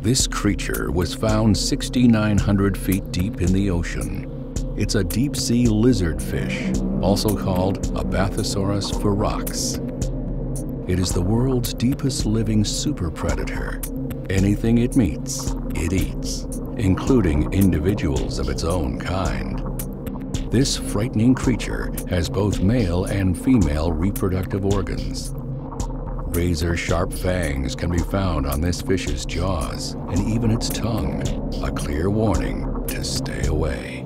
This creature was found 6,900 feet deep in the ocean. It's a deep sea lizard fish, also called a Bathysaurus ferox. It is the world's deepest living super predator. Anything it meets, it eats, including individuals of its own kind. This frightening creature has both male and female reproductive organs. Razor sharp fangs can be found on this fish's jaws and even its tongue, a clear warning to stay away.